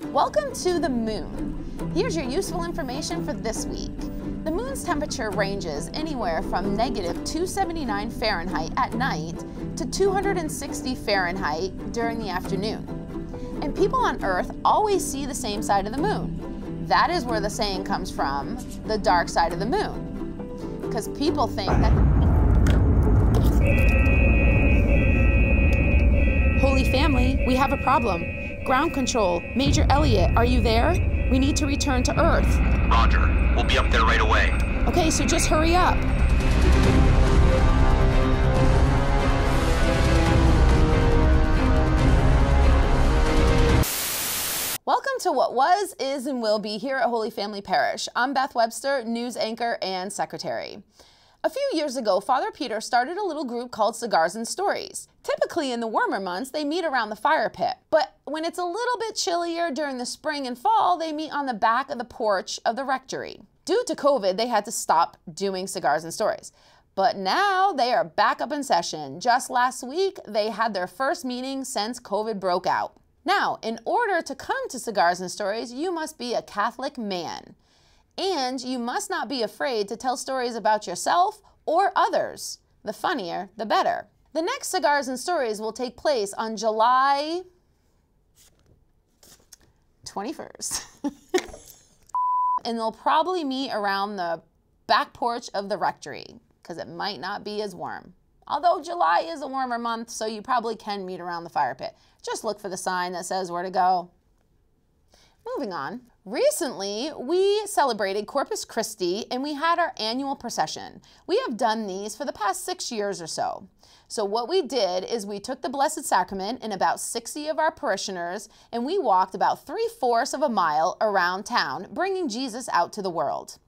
Welcome to the moon. Here's your useful information for this week. The moon's temperature ranges anywhere from negative 279 Fahrenheit at night to 260 Fahrenheit during the afternoon. And people on Earth always see the same side of the moon. That is where the saying comes from, the dark side of the moon. Because people think that Holy Family, we have a problem. Ground control, Major Elliott, are you there? We need to return to Earth. Roger. We'll be up there right away. Okay, so just hurry up. Welcome to what was, is, and will be here at Holy Family Parish. I'm Beth Webster, news anchor and secretary. A few years ago, Father Peter started a little group called Cigars and Stories. Typically in the warmer months, they meet around the fire pit, but when it's a little bit chillier during the spring and fall, they meet on the back of the porch of the rectory. Due to COVID, they had to stop doing Cigars and Stories. But now they are back up in session. Just last week, they had their first meeting since COVID broke out. Now, in order to come to Cigars and Stories, you must be a Catholic man. And you must not be afraid to tell stories about yourself or others. The funnier, the better. The next Cigars and Stories will take place on July 21st. and they'll probably meet around the back porch of the rectory because it might not be as warm. Although July is a warmer month, so you probably can meet around the fire pit. Just look for the sign that says where to go. Moving on. Recently, we celebrated Corpus Christi and we had our annual procession. We have done these for the past six years or so. So what we did is we took the Blessed Sacrament and about 60 of our parishioners and we walked about three-fourths of a mile around town, bringing Jesus out to the world.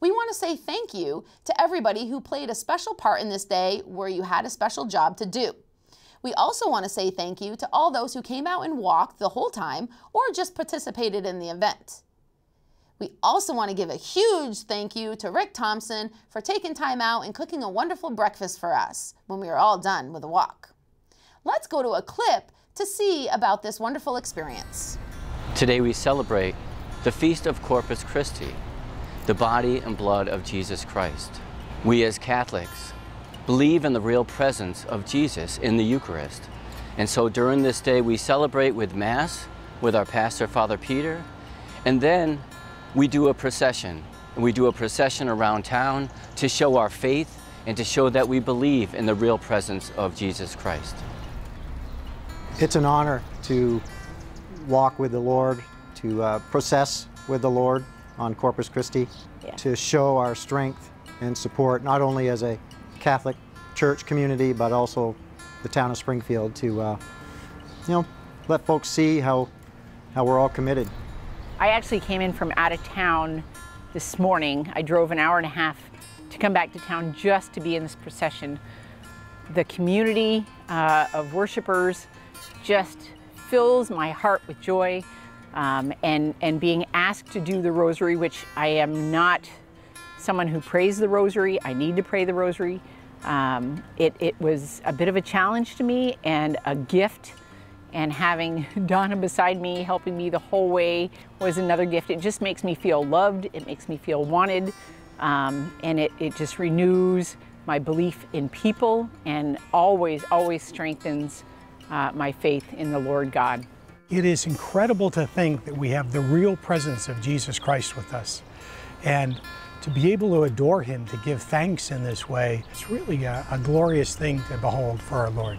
We want to say thank you to everybody who played a special part in this day where you had a special job to do. We also want to say thank you to all those who came out and walked the whole time or just participated in the event. We also want to give a huge thank you to Rick Thompson for taking time out and cooking a wonderful breakfast for us when we were all done with the walk. Let's go to a clip to see about this wonderful experience. Today we celebrate the Feast of Corpus Christi, the body and blood of Jesus Christ. We as Catholics believe in the real presence of Jesus in the Eucharist. And so during this day, we celebrate with Mass with our pastor, Father Peter, and then we do a procession. And we do a procession around town to show our faith and to show that we believe in the real presence of Jesus Christ. It's an honor to walk with the Lord, to uh, process with the Lord on Corpus Christi, yeah. to show our strength and support, not only as a Catholic church community, but also the town of Springfield to, uh, you know, let folks see how, how we're all committed. I actually came in from out of town this morning. I drove an hour and a half to come back to town just to be in this procession. The community uh, of worshipers just fills my heart with joy um, and, and being asked to do the rosary, which I am not someone who prays the rosary. I need to pray the rosary. Um, it, it was a bit of a challenge to me and a gift. And having Donna beside me, helping me the whole way, was another gift. It just makes me feel loved. It makes me feel wanted. Um, and it, it just renews my belief in people and always, always strengthens uh, my faith in the Lord God. It is incredible to think that we have the real presence of Jesus Christ with us. And to be able to adore him, to give thanks in this way, it's really a, a glorious thing to behold for our Lord.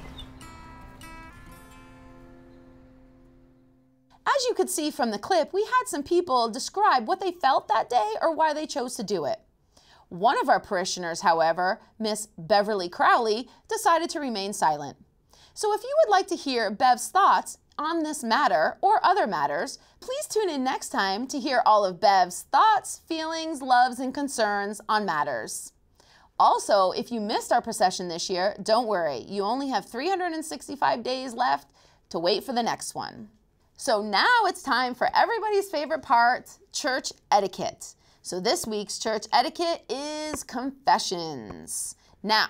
As you could see from the clip, we had some people describe what they felt that day or why they chose to do it. One of our parishioners, however, Miss Beverly Crowley, decided to remain silent. So if you would like to hear Bev's thoughts on this matter or other matters, please tune in next time to hear all of Bev's thoughts, feelings, loves, and concerns on matters. Also, if you missed our procession this year, don't worry. You only have 365 days left to wait for the next one. So now it's time for everybody's favorite part, church etiquette. So this week's church etiquette is confessions. Now,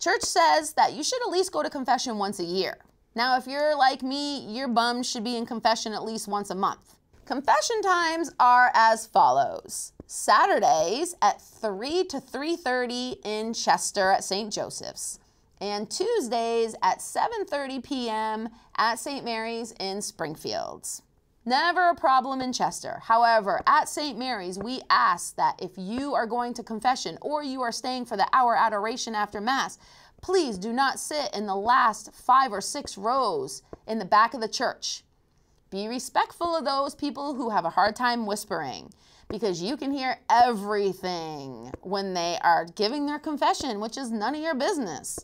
church says that you should at least go to confession once a year. Now, if you're like me, your bum should be in confession at least once a month. Confession times are as follows. Saturdays at 3 to 3:30 in Chester at St. Joseph's and Tuesdays at 7:30 p.m. at St. Mary's in Springfield. Never a problem in Chester. However, at St. Mary's, we ask that if you are going to confession or you are staying for the hour adoration after Mass, please do not sit in the last five or six rows in the back of the church. Be respectful of those people who have a hard time whispering because you can hear everything when they are giving their confession, which is none of your business.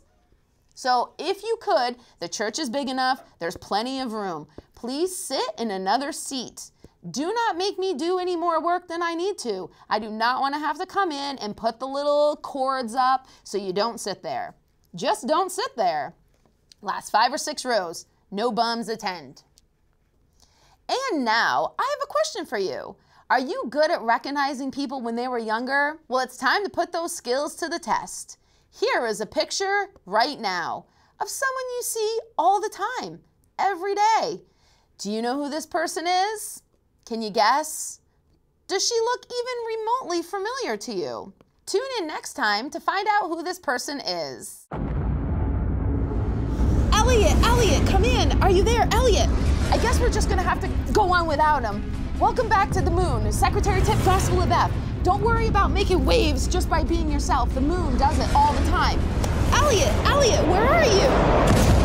So if you could, the church is big enough, there's plenty of room. Please sit in another seat. Do not make me do any more work than I need to. I do not want to have to come in and put the little cords up so you don't sit there. Just don't sit there. Last five or six rows, no bums attend. And now, I have a question for you. Are you good at recognizing people when they were younger? Well, it's time to put those skills to the test. Here is a picture right now of someone you see all the time, every day. Do you know who this person is? Can you guess? Does she look even remotely familiar to you? Tune in next time to find out who this person is. Elliot, Elliot, come in. Are you there, Elliot? I guess we're just gonna have to go on without him. Welcome back to the moon, Secretary Tip Gospel of Beth. Don't worry about making waves just by being yourself. The moon does it all the time. Elliot, Elliot, where are you?